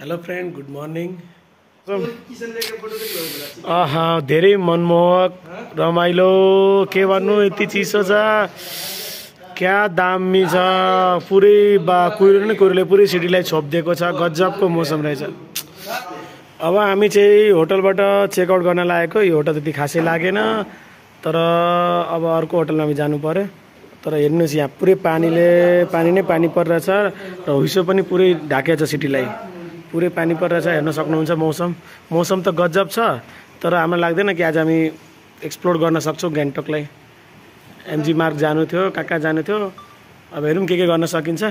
Hello friend good morning आहा धेरै मनमोहक। रमाइलो। के भन्नु? यति चिसो छ। क्या दामी छ। पुरै बा कुहिरो नै कुहिरोले पुरै सिटीलाई छोपिदिएको छ। गजबको मौसम रहेछ। अब हामी चाहिँ होटलबाट चेकआउट गर्न लागेको। यो होटल त्यति खासै लागेन। तर अब अर्को होटलमा हामी जानु पऱ्यो तर हेर्नुहोस् यहाँ पुरै पानीले पानी नै पानी परिरहेछ र हुइसो पनि पुरै ढाकेको छ सिटीलाई। पुरै पानी परिरहेछ हेर्न सक्नुहुन्छ मौसम। मौसम त गजब छ तर हामीलाई लाग्दैन कि आज हामी एक्सप्लोर गर्न सक्छौँ गान्तोकलाई एमजी मार्ग जानु थियो कहाँ कहाँ जानु थियो। अब हेरौँ के के गर्न सकिन्छ।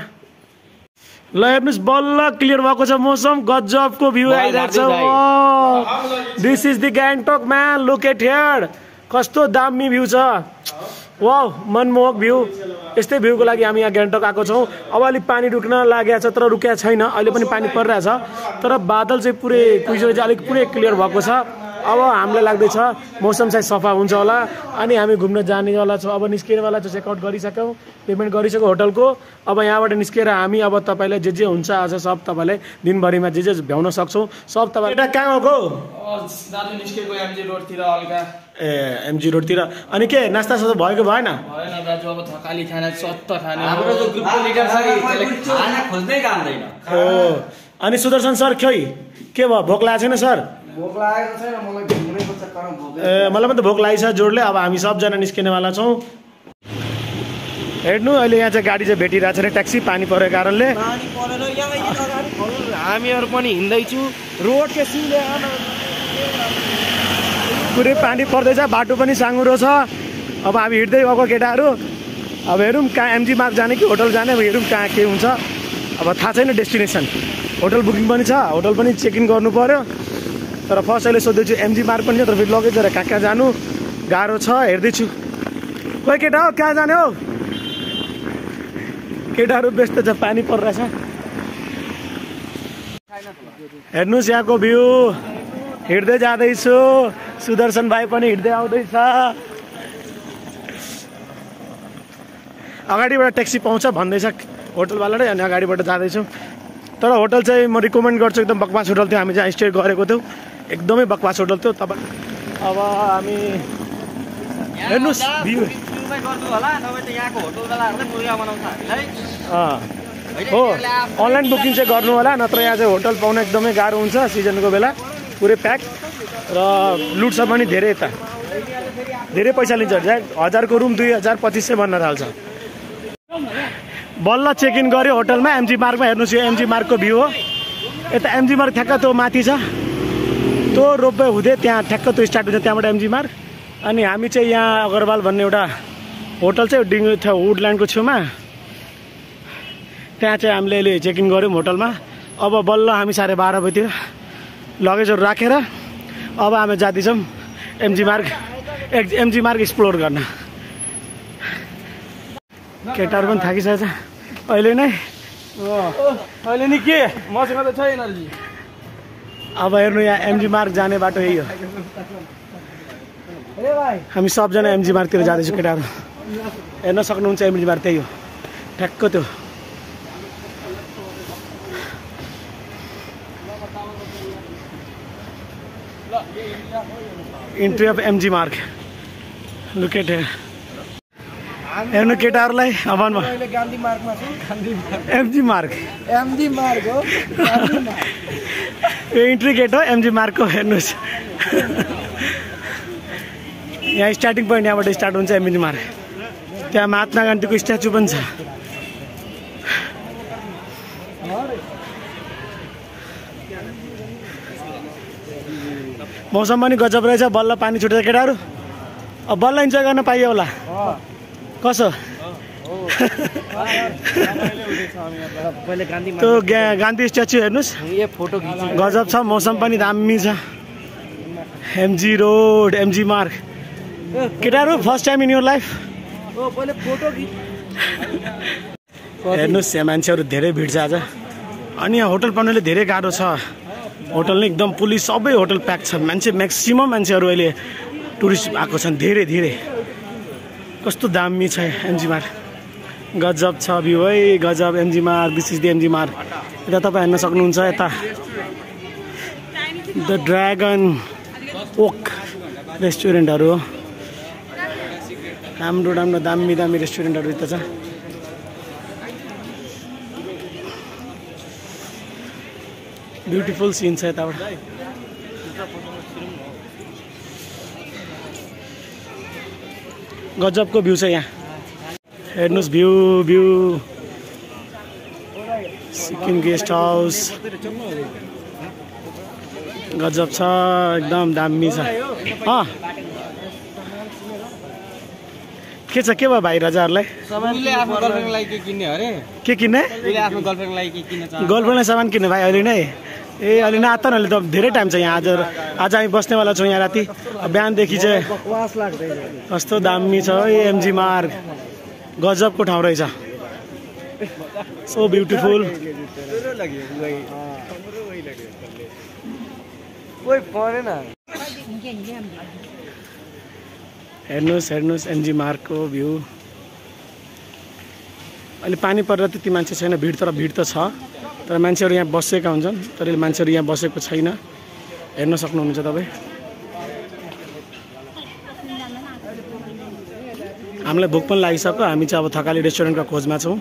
ल हेर्नुहोस् बल्ल क्लियर भएको छ मौसम गजबको भ्यू आइरहेको छ। This is the Gangtok man look at here कस्तो दामी भ्यू छ। वा मनमोहक भ्यू। यस्तै भ्यूको लागि हामी यहाँ गान्तोक आएको छौँ। अब अलिक पानी रुक्न लागेको छ तर रुकेको छैन। अहिले पनि पानी परिरहेछ तर बादल चाहिँ पुरै कुइसो चाहिँ अलिक पुरै क्लियर भएको छ। अब हामीलाई लाग्दैछ मौसम चाहिँ सफा हुन्छ होला। अनि हामी घुम्न जानेवाला छौँ। अब निस्किनेवाला छौँ चेकआउट गरिसक्यौँ। पेमेन्ट गरिसक्यो होटलको। अब यहाँबाट निस्किएर हामी अब तपाईँलाई जे जे हुन्छ आज सब तपाईँलाई दिनभरिमा जे जे भ्याउन सक्छौँ सब तपाईँ कहाँ गएको ए एमजी रोडतिर अनि के नास्ता सास्ता भएको भएन? भएन दाजु अब थकाली खाना सत्त खाने। हाम्रो जो ग्रुपको लिडर छ खाना खोज्दै अनि सुदर्शन सर खै के भयो? भोक लागेको छैन सर? भोक लागेको छैन मलाई घुम्नेको चक्करमा भोक ए मलाई पनि त भोक लागेको छ जोडले। अब हामी सबजना निस्किनेवाला छौँ। हेर्नु अहिले यहाँ चाहिँ गाडी चाहिँ भेटिरहेको छैन ट्याक्सी पानी परेको कारणले। पानी परेर यहाँ यति अगाडि। खल्नु। हामीहरू पनि हिँड्दैछु। रोड के सिले पुरै पानी पर्दैछ बाटो पनि साँगुरो छ। अब हामी हिँड्दै गएको केटाहरू। अब हेरौँ कहाँ एमजी मार्ग जाने कि होटल जाने अब हेरौँ कहाँ के हुन्छ। अब थाहा छैन डेस्टिनेसन। होटल बुकिङ पनि छ होटल पनि चेक इन गर्नु पऱ्यो तर फर्स्ट अहिले सोध्दैछु एमजी मार्ग पनि छ तर फेरि लगेज लिएर कहाँ कहाँ जानु? गाह्रो छ हेर्दैछु। कोही केटा हो कहाँ जाने हो? केटाहरू व्यस्त छ पानी परिरहेछ हेर्नुहोस् यहाँको भ्यू। हिँड्दै जाँदैछु। सुदर्शन भाइ पनि हिँड्दै आउँदैछ। अगाडिबाट ट्याक्सी पाउँछ भन्दैछ होटलवालाले अनि अगाडिबाट जाँदैछु। तर होटल चाहिँ म रिकमेन्ड गर्छु एकदम बकवास होटल थियो। हामी जहाँ स्टे गरेको थियौँ एकदमै बकवास होटल थियो। तपाईँ अब हामी हेर्नुहोस्। हो। अनलाइन बुकिङ चाहिँ गर्नु होला नत्र यहाँ चाहिँ होटल पाउन एकदमै गाह्रो हुन्छ सिजनको बेला। पुरै प्याक र लुट्छ पनि धेरै यता। धेरै पैसा लिन्छ। हजारको रुम दुई हजार पच्चिस सय भन्न थाल्छ। बल्ल चेक इन गऱ्यो होटलमा एमजी मार्गमा हेर्नुहोस् यो एमजी मार्गको भ्यू हो। यता एमजी मार्ग ठ्याक्क त्यो माथि छ। त्यो रोपवे हुँदै त्यहाँ ठ्याक्क त्यो स्टार्ट हुन्छ त्यहाँबाट एमजी मार्ग अनि हामी चाहिँ यहाँ अग्रवाल भन्ने एउटा होटल चाहिँ थियो वुडल्यान्डको छेउमा। त्यहाँ चाहिँ हामीले अहिले चेक इन गऱ्यौँ होटलमा। अब बल्ल हामी साढे बाह्र बजीतिर लगेजहरू राखेर अब हामी जाँदैछौँ एमजी मार्ग एक एमजी मार्ग एक्सप्लोर गर्न। केटाहरू पनि थाकिसकेको छ अहिले नै? अहिले नि के? मसँग त छ एनर्जी अब हेर्नु यहाँ एमजी मार्ग जाने बाटो यही हो। हामी सबजना एमजी मार्गतिर जाँदैछौँ केटाहरू। हेर्न सक्नुहुन्छ एमजी मार्ग त्यही हो। ठ्याक्क त्यो। इन्ट्री अफ एमजी मार्ग लुकेट हेर्नु केटाहरूलाई गान्धी एमजी मार्ग। एमजी मार्ग हो। यो इन्ट्री गेट हो एमजी मार्गको हेर्नुहोस्। यहाँ स्टार्टिङ पोइन्ट यहाँबाट स्टार्ट हुन्छ एमजी मार्ग त्यहाँ महात्मा गान्धीको स्ट्याचु पनि छ। मौसम पनि गजब रहेछ बल्ल पानी छुटेछ केटाहरू। अब बल्ल इन्जोय गर्न पाइयो होला। कसो? त्यो गान्धी स्ट्याचु हेर्नुहोस्। गजब छ मौसम पनि दामी छ। MG road MG Marg. केटाहरू first time in your life हेर्नुहोस् यहाँ मान्छेहरू धेरै भिड छ आज। अनि यहाँ होटल पाउनुले धेरै गाह्रो छ। होटल नै एकदम पुलिस सबै होटल प्याक छ। मान्छे म्याक्सिमम् मान्छेहरू अहिले टुरिस्ट आएको छन् धेरै धेरै। कस्तो दामी छ एमजी मार्ग गजब छ भ्यू है गजब एमजी मार दिस इज द एमजी मार यता तपाईँ हेर्न सक्नुहुन्छ यता। द ड्रागन ओक रेस्टुरेन्टहरू राम्रो राम्रो दामी दामी रेस्टुरेन्टहरू यता छ। ब्युटिफुल सिन छ यताबाट गजबको भ्यू छ यहाँ हेर्नुहोस् view view Sikkim guest house गजब छ एकदम दामी छ अँ के छ के भयो भाइ राजाहरूलाई के किन्ने गर्लफ्रेन्डलाई सामान किन्ने भाइ अहिले नै। ए अहिले नआत्ता न अहिले त धेरै टाइम छ यहाँ। आज आज हामी बस्नेवाला छौँ यहाँ राति। बिहानदेखि चाहिँ कस्तो दामी छ है एमजी मार्ग। गजबको ठाउँ रहेछ। सो ब्युटिफुल हेर्नुहोस् हेर्नुहोस् एमजी मार्गको भ्यू। अहिले पानी परेर त्यति मान्छे छैन भिड तर भिड त छ। तर मान्छेहरू यहाँ बसेका हुन्छन् तर मान्छेहरू यहाँ बसेको छैन। हेर्न सक्नुहुन्छ तपाईँ। हामीलाई भोक पनि लागिसक्यो। हामी चाहिँ अब थकाली रेस्टुरेन्टको खोजमा छौँ।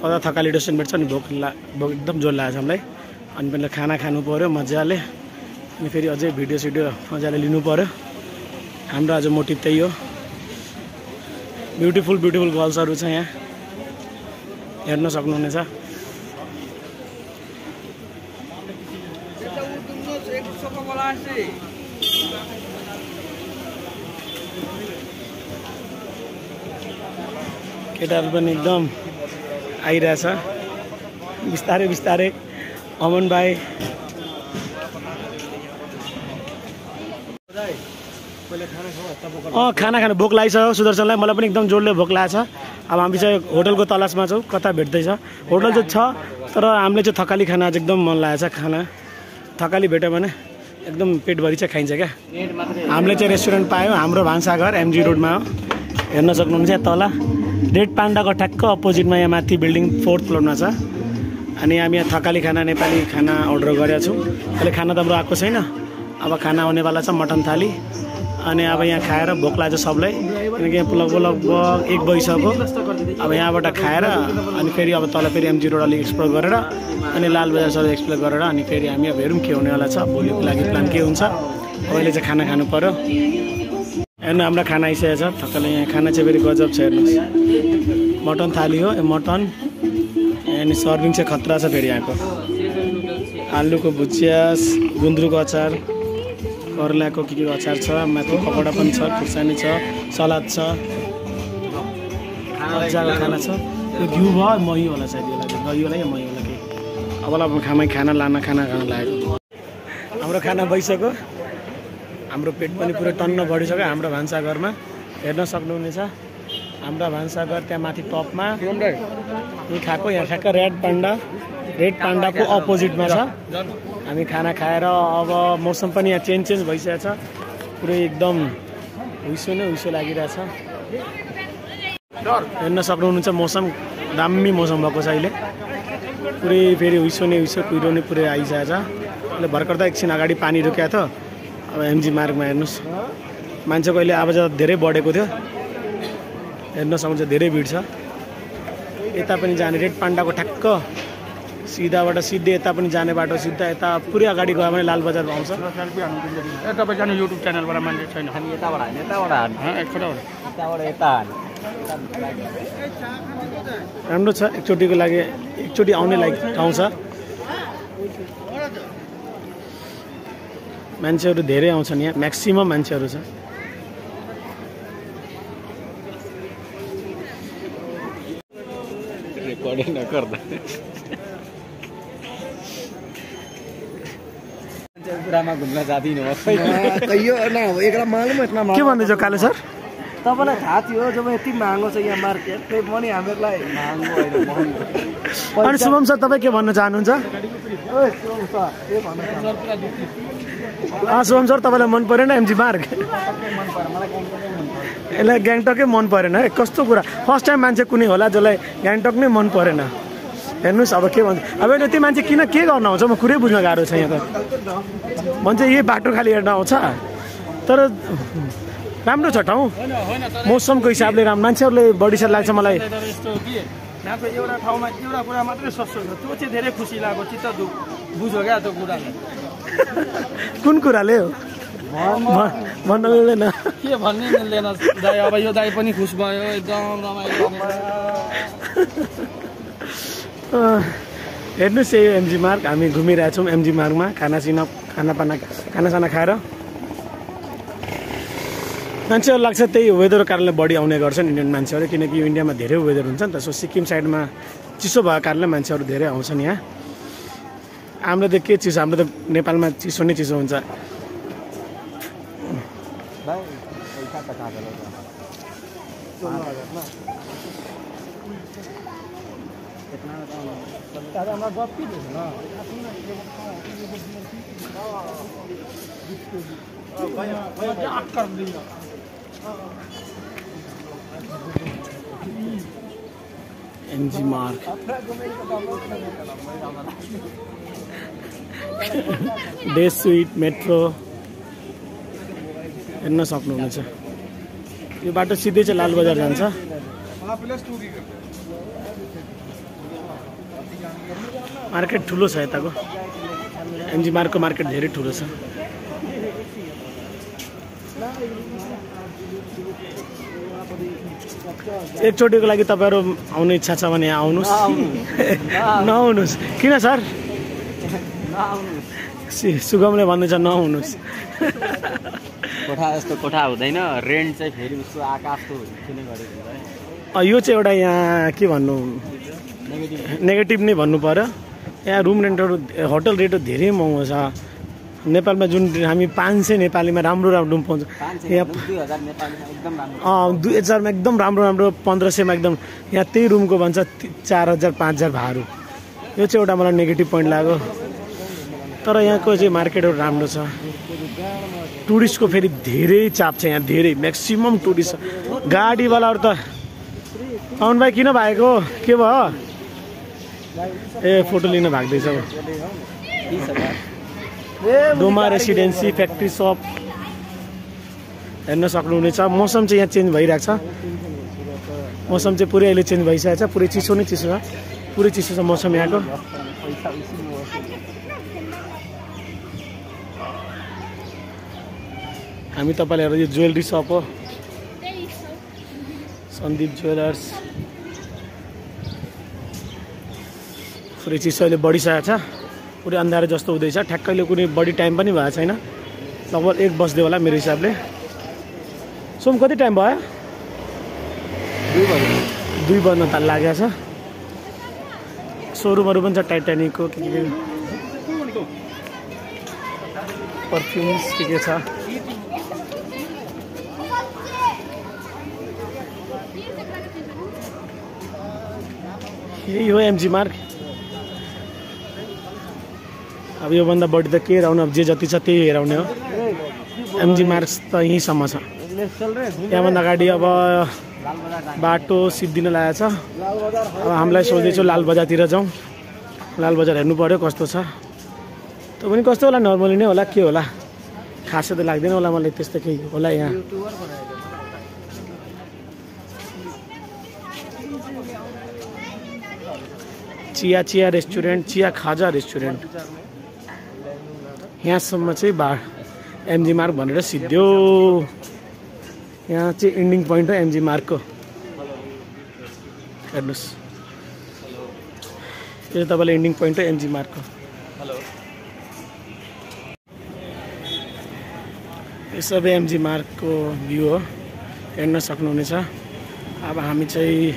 कता थकाली रेस्टुरेन्ट भेट्छ नि भोक ला भोक एकदम जोड लागेको छ हामीलाई। अनि पहिला खाना खानु पऱ्यो मजाले। अनि फेरि अझै भिडियो सिडियो मजाले लिनु पऱ्यो हाम्रो आज मोटिभ त्यही हो। ब्युटिफुल ब्युटिफुल गर्ल्सहरू छ यहाँ। हेर्न सक्नुहुनेछ। केटाहरू पनि एकदम आइरहेछ। बिस्तारै बिस्तारै अमन भाइ। अँ खाना खानु भोक लागिसक्यो सुदर्शनलाई। मलाई पनि एकदम जोडले भोक लागेको छ अब हामी चाहिँ होटलको तलासमा छौँ कता भेट्दैछ? होटल चाहिँ छ तर हामीले चाहिँ थकाली खाना चाहिँ एकदम मन लागेको छ खाना। थकाली भेट्यो भने एकदम पेटभरि चाहिँ खाइन्छ क्या। हामीले चाहिँ रेस्टुरेन्ट पायौँ हाम्रो भान्साघर एमजी रोडमा हो। हेर्न सक्नुहुन्छ तल। रेड पान्डाको ठ्याक्क अपोजिटमा यहाँ माथि बिल्डिङ फोर्थ फ्लोरमा छ। अनि हामी यहाँ थकाली खाना नेपाली खाना अर्डर गरेका छौँ। अहिले खाना त हाम्रो आएको छैन। अब खाना आउनेवाला छ मटन थाली। अनि अब यहाँ खाएर भोक लाग्छ सबलाई। किनकि यहाँ लगभग लगभग एक बजिसक्यो अब यहाँबाट खाएर अनि फेरि अब तल फेरि एमजी रोड अलिक एक्सप्लोर गरेर अनि लाल बजार सबै एक्सप्लोर गरेर अनि फेरि हामी अब हेरौँ के हुनेवाला छ। भोलिको लागि प्लान के हुन्छ। अहिले चाहिँ खाना खानु पऱ्यो हेर्नु हाम्रो खाना आइसकेको छ। थकाले यहाँ खाना चाहिँ फेरि गजब छ हेर्नुहोस्। मटन थाली हो मटन। अनि सर्भिङ चाहिँ खतरा छ फेरि यहाँको। आलुको भुजिया गुन्द्रुकको अचार करेलाको के के अचार छ माथि पकौडा पनि छ खुर्सानी छ सलाद छ। मजाको खाना छ। यो घिउ भयो मही होला सायद यसलाई होला या मही होला के? अब अब खाना खाना लान खाना खान लागेको। हाम्रो खाना भइसक्यो। हाम्रो पेट पनि पुरै टन्न बढिसक्यो हाम्रो भान्साघरमा। हेर्न सक्नुहुनेछ। हाम्रो भान्साघर त्यहाँ माथि टपमा। यहीँ खाएको यहाँ खाएको रेड पान्डा। रेड पान्डाको अपोजिटमा छ। हामी खाना खाएर अब मौसम पनि यहाँ चेन्ज चेन्ज भइसकेको छ। पुरै एकदम हुइसो नै हुइसो लागिरहेछ हेर्न सक्नुहुन्छ मौसम। दामी मौसम भएको छ अहिले। पुरै फेरि हुइसो नै हुइसो कुहिरो नै पुरै आइसकेको छ। अहिले भर्खर त एकछिन अगाडि पानी रोकिएको थियो अब एमजी मार्गमा हेर्नुहोस्। मान्छेको अहिले आवाज धेरै बढेको थियो हेर्न सक्नुहुन्छ धेरै भिड छ। यता पनि जाने रेड पान्डाको ठ्याक्क। सिधाबाट सिधै यता पनि जाने बाटो सिधा यता पुरै अगाडि गयो भने लाल बजार आउँछ ए तपाईँ जानु युट्युब च्यानलबाट मान्छे छैन। राम्रो छ एकचोटिको लागि एकचोटि आउने लागि ठाउँ छ। मान्छेहरू धेरै आउँछन् यहाँ। म्याक्सिमम् मान्छेहरू छ। रेकर्डै नगर्दा। कुरामा घुम्न जाँदिनँ म कहियो ना एकरा मालुम इतना के भन्दैछ काले सर? तपाईँलाई थाहा थियो जब यति महँगो छ यहाँ मार्केट त्यही पनि हामीहरूलाई महँगो होइन महँगो। अनि शुभम सर तपाईँ के भन्न चाहनुहुन्छ? शिवम सर, तपाईँलाई मन परेन एमजी मार्ग यसलाई ग्याङटकै मन परेन है कस्तो कुरा? फर्स्ट टाइम मान्छे कुनै होला जसलाई ग्याङटक नै मन परेन। हेर्नुहोस् अब के भन्छ। अब अहिले त्यो मान्छे किन के गर्न आउँछ? म कुरै बुझ्न गाह्रो छ यहाँ त। भन्छ यही बाटो खालि हेर्न आउँछ। तर राम्रो छ ठाउँ। मौसमको हिसाबले राम्रो मान्छेहरूले बढी सर लाग्छ मलाई। एउटा ठाउँमा एउटा कुरा मात्रै सस्तो छ। त्यो चाहिँ धेरै खुसी लाग्यो चित्त बुझ्यो क्या त्यो कुराले कुन कुराले हो? भन्- भन्न मिल्दैन। के भन्नै मिल्दैन? दाई अब यो दाई पनि खुस भयो एकदम रमाइलो हेर्नुहोस् यही एमजी मार्ग हामी घुमिरहेछौँ एमजी मार्गमा खानासिना खानापाना खानासाना खाएर। मान्छेहरू लाग्छ त्यही वेदरको कारणले बढी आउने गर्छन् इन्डियन मान्छेहरू किनकि यो इन्डियामा धेरै वेदर हुन्छ नि त। सो सिक्किम साइडमा चिसो भएको कारणले मान्छेहरू धेरै आउँछन् यहाँ। हाम्रो त के चिसो हाम्रो त नेपालमा चिसो नै चिसो हुन्छ। एमजी मार्ग। डे स्विट मेट्रो हेर्न सक्नुहुनेछ। यो बाटो सिधै चाहिँ लालबजार जान्छ। मार्केट ठुलो छ यताको। एमजी मार्गको मार्केट धेरै ठुलो छ। एकचोटिको लागि तपाईँहरू आउने इच्छा छ भने यहाँ आउनुहोस् नआउनुहोस्। किन सर? सुगमले भन्दैछ नआउनुहोस् कोठा यस्तो कोठा हुँदैन रेन्ट चाहिँ फेरि उसको आकाशको किन गरेको हुन्छ यो चाहिँ एउटा यहाँ के भन्नु? नेगेटिभ नै भन्नु पर्यो। यहाँ रुम रेन्टहरू होटल रेटहरू धेरै महँगो छ। नेपालमा जुन हामी पाँच सय नेपालीमा राम्रो राम्रो रुम पाउँछ। यहाँ दुई हजारमा एकदम राम्रो राम्रो पन्ध्र सयमा एकदम। यहाँ त्यही रुमको भन्छ चार हजार पाँच हजार भाडा यो चाहिँ एउटा मलाई नेगेटिभ पोइन्ट लाग्यो। तर यहाँको चाहिँ मार्केटहरू राम्रो छ। टुरिस्टको फेरि धेरै चाप छ यहाँ धेरै म्याक्सिमम् टुरिस्ट। छ गाडीवालाहरू त पवन भाइ किन भएको? के भयो? ए फोटो लिन भाग्दैछ डोमा रेसिडेन्सी फ्याक्ट्री सप हेर्न सक्नुहुनेछ। मौसम चाहिँ यहाँ चेन्ज भइरहेको छ। मौसम चाहिँ पुरै अहिले चेन्ज भइसकेको छ। पुरै चिसो नै चिसो छ। पुरै चिसो छ मौसम यहाँको पैसा उसी में हो। हामी तपाईँलाई हेर्दा यो ज्वेलरी सप हो। सन्दीप ज्वेलर्स। पुरै चिसो अहिले बढिसकेको छ पुरै अन्धारो जस्तो हुँदैछ। ठ्याक्कैले कुनै बढी टाइम पनि भएको छैन। लगभग एक बज्दै होला मेरो हिसाबले। सोम कति टाइम भयो? दुई बजी दुई बज्न त लागेको छ। सोरुमहरू पनि छ टाइटानिकको के के पर्फ्युम्स के के छ? यही हो एमजी मार्ग अब योभन्दा बढी त के हेराउनु अब जे जति छ त्यही हेराउने हो। एमजी मार्ग त यहीँसम्म छ त्यहाँभन्दा अगाडि अब बाटो सिद्धिन लागेको छ अब हामीलाई सोच्दैछु लाल बजारतिर जाउँ लाल बजार हेर्नु पऱ्यो कस्तो छ? त्यो पनि कस्तो होला? नर्मली नै होला के होला? खासै त लाग्दैन होला मलाई त्यस्तो केही होला यहाँ। चिया चिया रेस्टुरेन्ट चिया खाजा रेस्टुरेन्ट। यहाँसम्म चाहिँ बा एमजी मार्ग भनेर सिद्धो यहाँ चाहिँ इन्डिङ पोइन्ट हो एमजी मार्गको हेर्नुहोस्। यो चाहिँ तपाईँले इन्डिङ पोइन्ट हो एमजी मार्गको हेलो। यो सबै एमजी मार्गको भ्यू हो। हेर्न सक्नुहुनेछ। अब हामी चाहिँ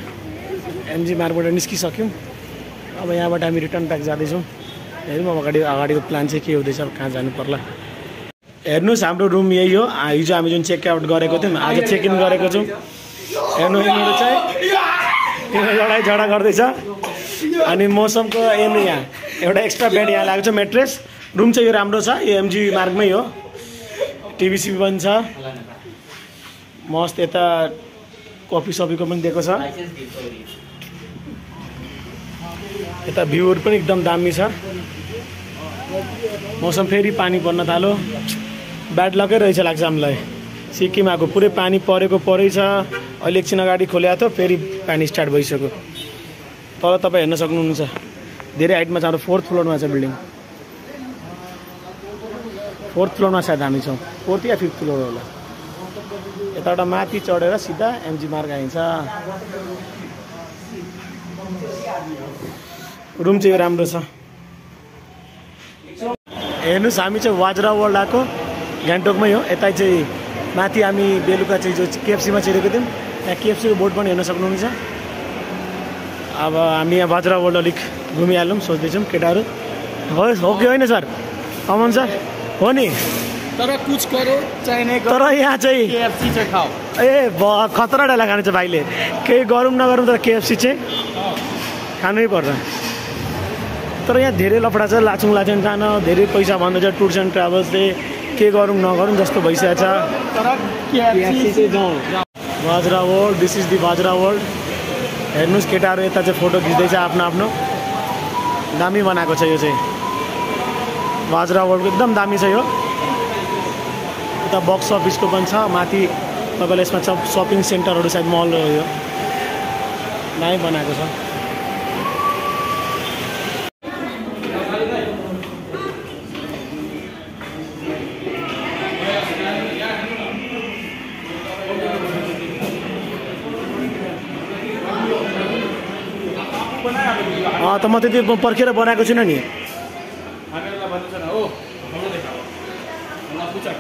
एमजी मार्गबाट निस्किसक्यौँ। अब यहाँबाट हामी रिटर्न ब्याक जाँदैछौँ। हेरौँ अब अगाडि अगाडिको प्लान चाहिँ के हुँदैछ अब कहाँ जानु पर्ला। हेर्नुहोस् हाम्रो रुम यही हो। हिजो हामी जुन चेकआउट गरेको थियौँ आज चेक इन गरेको छौँ। हेर्नु यिनीहरू चाहिँ लडाइँ झगडा गर्दैछ। अनि मौसमको हेर्नु यहाँ। एउटा एक्स्ट्रा बेड यहाँ लागेको छ मेट्रेस रुम चाहिँ यो राम्रो छ यो एमजी मार्गमै हो। टिभीसिबी पनि छ। मस्त यता कफी सफीको पनि दिएको छ। यता भ्यूहरू पनि एकदम दामी छ। मौसम फेरि पानी पर्न थाल्यो। ब्याड लकै रहेछ लाग्छ हामीलाई। सिक्किम आएको पुरै पानी परेको परै छ। अहिले एकछिन अगाडि खोलेको थियो फेरि पानी स्टार्ट भइसक्यो। तल तपाईँ हेर्न सक्नुहुन्छ। धेरै हाइटमा छ फोर्थ फ्लोरमा छ बिल्डिङ। फोर्थ फ्लोरमा सायद हामी छौँ। फोर्थ या फिफ्थ फ्लोर होला। यताबाट माथि चढेर सिधा एमजी मार्ग आइन्छ। रुम चाहिँ राम्रो छ। हेर्नुहोस् हामी चाहिँ वाजरा वर्ल्ड आएको गान्तोकमै हो। यता चाहिँ माथि हामी बेलुका चाहिँ जो केएफसीमा छिरेको थियौँ त्यहाँ केएफसीको बोर्ड पनि हेर्न सक्नुहुन्छ। अब हामी यहाँ बाजरा वर्ल्ड अलिक घुमिहालौँ सोच्दैछौँ केटाहरू। हो हो कि होइन सर? अमन सर हो नि? तर कुछ करो चाहिने तर यहाँ चाहिँ केएफसी चाहिँ खाऊ ए खतरा डाइला खानु छ भाइले। केही गरौँ नगरौँ तर केएफसी चाहिँ खानै पर्छ तर यहाँ धेरै लफडा छ लाचुङ लाचुङ जान धेरै पैसा भन्दैछ टुर्स एन्ड ट्राभल्सले के गरौँ नगरौँ जस्तो भइसकेको छ। Bajra World this is the Bajra World हेर्नुहोस् केटाहरू यता चाहिँ फोटो खिच्दैछ आफ्नो आफ्नो। दामी बनाएको छ यो चाहिँ। बाजरा वर्ल्डको एकदम दामी छ यो। यता बक्स अफिसको पनि छ माथि तपाईँलाई यसमा सपिङ सेन्टरहरू सायद मल यो। दामी बनाएको छ। त म त्यति पर्खेर बनाएको छुइनँ नि। मलाई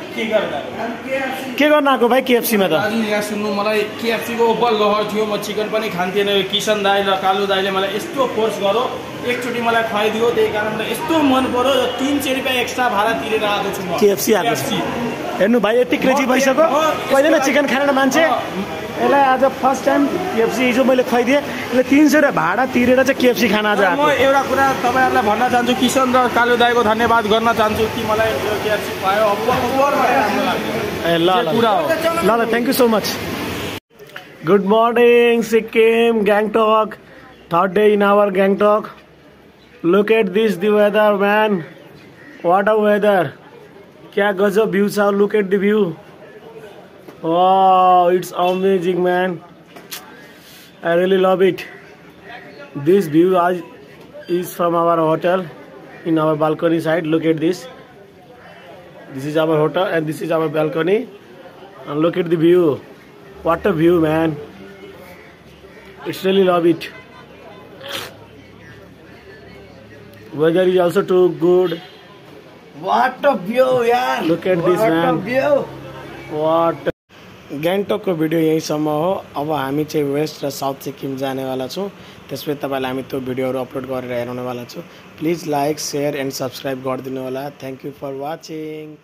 के गर्न आएको भाइ केएफसीमा त? यहाँ सुन्नु मलाई केएफसीको ओभर लहर थियो म चिकन पनि खान्थेन यो किसन दाई र कालु दाईले मलाई यस्तो फोर्स गर्यो एकचोटि मलाई खुवाइदियो त्यही कारणले यस्तो मन पर्यो र तिन सय रुपियाँ एक्स्ट्रा भाडा तिरेर आएको छु। KFC आएको। हेर्नु भाइ यति क्रेजी भइसक्यो। पहिला यस्तो चिकन खाने मान्छे। यसलाई आज फर्स्ट टाइम केएफसी हिजो मैले खुवाइदिएँ। यसले तिन सय रुपियाँ भाडा तिरेर चाहिँ केएफसी खान आज म एउटा कुरा तपाईँहरूलाई भन्न चाहन्छु किसन र कालु दाईको धन्यवाद गर्न चाहन्छु कि मलाई केएफसी खुवायो। ए ल ल thank you so much good morning Sikkim Gangtok third day in our Gangtok look at this the weather man what a weather क्या गजब भ्यू छ look at the view it's amazing man I really love it this view आज is from our hotel in our balcony side look at this this is our hotel and this is our balcony and look at the view what a view man it's really love it weather is also too good What a view यार Look at this, What a man. view. What गान्तोकको video यहीँसम्म हो। अब हामी चाहिँ West र south Sikkim जानेवाला छौँ। त्यसपछि तपाईँलाई हामी त्यो भिडियोहरू अपलोड गरेर हेराउनेवाला छौँ। Please like share and subscribe गरिदिनु होला। Thank you for watching